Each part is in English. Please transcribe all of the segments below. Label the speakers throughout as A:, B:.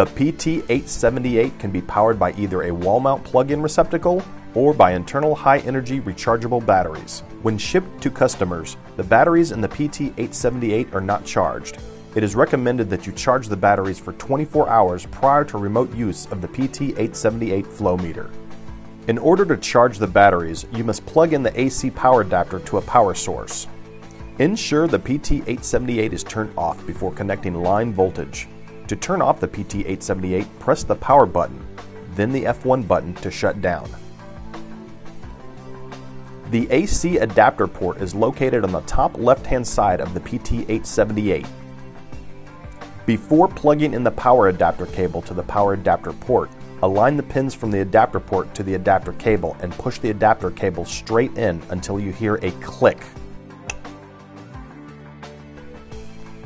A: The PT878 can be powered by either a wall mount plug-in receptacle or by internal high-energy rechargeable batteries. When shipped to customers, the batteries in the PT878 are not charged. It is recommended that you charge the batteries for 24 hours prior to remote use of the PT878 flow meter. In order to charge the batteries, you must plug in the AC power adapter to a power source. Ensure the PT878 is turned off before connecting line voltage. To turn off the PT878, press the power button, then the F1 button to shut down. The AC adapter port is located on the top left-hand side of the PT878. Before plugging in the power adapter cable to the power adapter port, align the pins from the adapter port to the adapter cable and push the adapter cable straight in until you hear a click.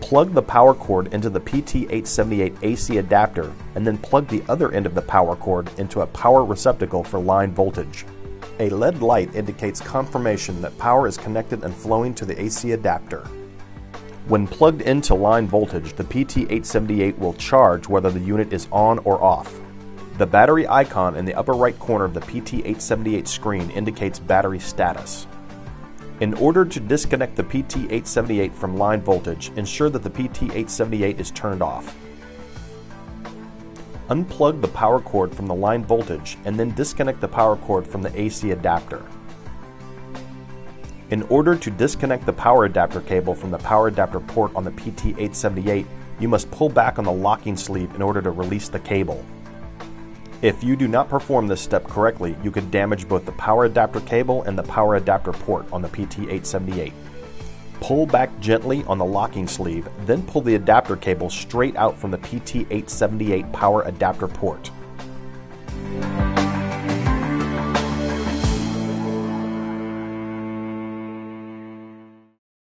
A: Plug the power cord into the PT878 AC adapter and then plug the other end of the power cord into a power receptacle for line voltage. A LED light indicates confirmation that power is connected and flowing to the AC adapter. When plugged into line voltage, the PT878 will charge whether the unit is on or off. The battery icon in the upper right corner of the PT878 screen indicates battery status. In order to disconnect the PT878 from line voltage, ensure that the PT878 is turned off. Unplug the power cord from the line voltage and then disconnect the power cord from the AC adapter. In order to disconnect the power adapter cable from the power adapter port on the PT878, you must pull back on the locking sleeve in order to release the cable. If you do not perform this step correctly, you could damage both the power adapter cable and the power adapter port on the PT878. Pull back gently on the locking sleeve, then pull the adapter cable straight out from the PT878 power adapter port.